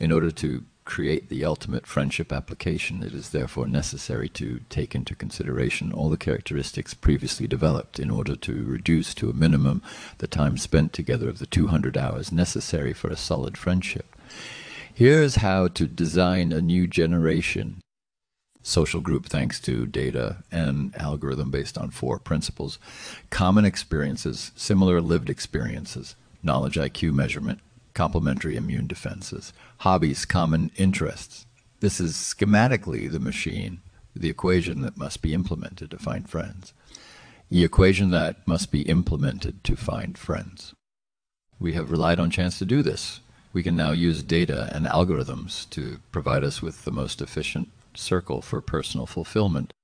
In order to create the ultimate friendship application, it is therefore necessary to take into consideration all the characteristics previously developed in order to reduce to a minimum the time spent together of the 200 hours necessary for a solid friendship. Here's how to design a new generation social group thanks to data and algorithm based on four principles common experiences, similar lived experiences, knowledge IQ measurement, complementary immune defenses, hobbies, common interests. This is schematically the machine, the equation that must be implemented to find friends. The equation that must be implemented to find friends. We have relied on chance to do this. We can now use data and algorithms to provide us with the most efficient circle for personal fulfillment.